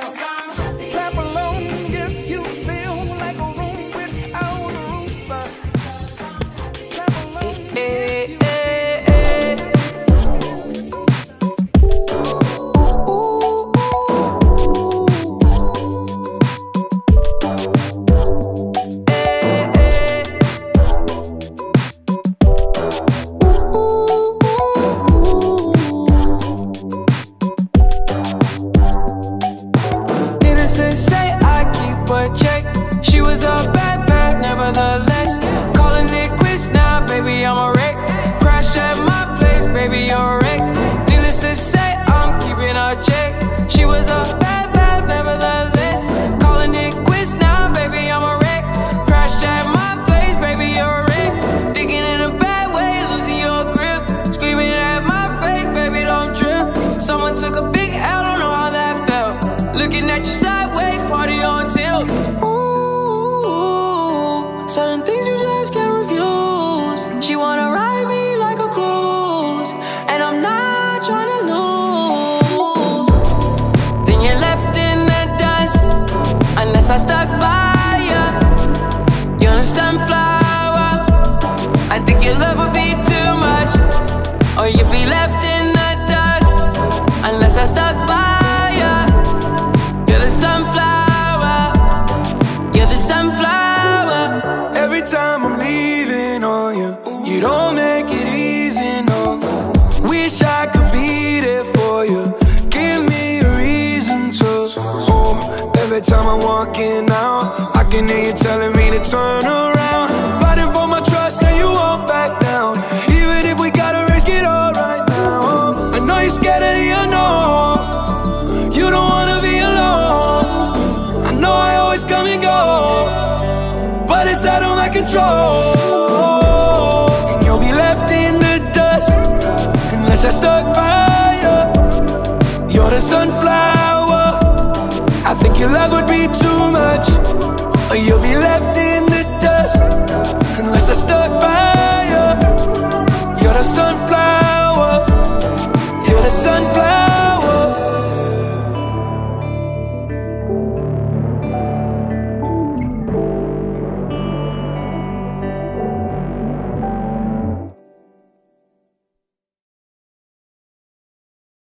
Samba. Certain things you just can't refuse. She wanna don't make it easy, no. Wish I could be there for you. Give me a reason to. Oh, every time I'm walking out, I can hear you telling me to turn around. Fighting for my trust, and you won't back down. Even if we gotta risk it all right now. I know you're scared of the unknown. You don't wanna be alone. I know I always come and go but it's out of my control. I stuck by you. You're the sunflower. I think your love would be too much, or you'll be left